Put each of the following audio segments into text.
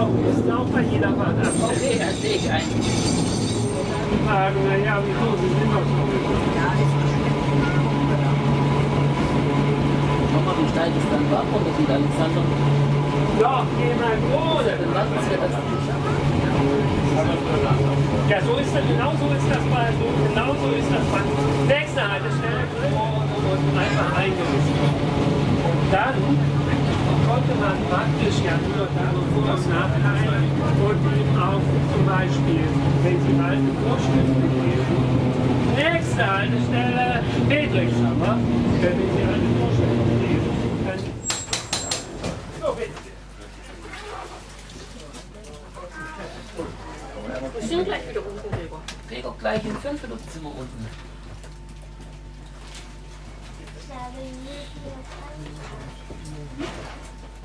auch, müssen auch bei jeder Fahrt abstellen. Okay, dann sehe ich ein. Die fragen, naja, wieso, sie sind doch schon. Schau mal, wie steil das dann war, Unterschied, Alexander. Doch, mal ohne. Das nicht. Ja, so ist das, genau so ist das bei, so, genau so ist das bei nächster Haltestelle und einfach eingerissen. Und dann konnte man praktisch ja nur dann Vor- und Nachteile und eben auch zum Beispiel, wenn Sie alte Vorschriften geben, nächste Haltestelle Friedrichshammer, wenn Sie alte Vorschriften geben, so bitte. Wir sind gleich wieder unten, Gregor. Gregor, gleich in fünf Minuten sind wir unten. Doch,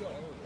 Ja.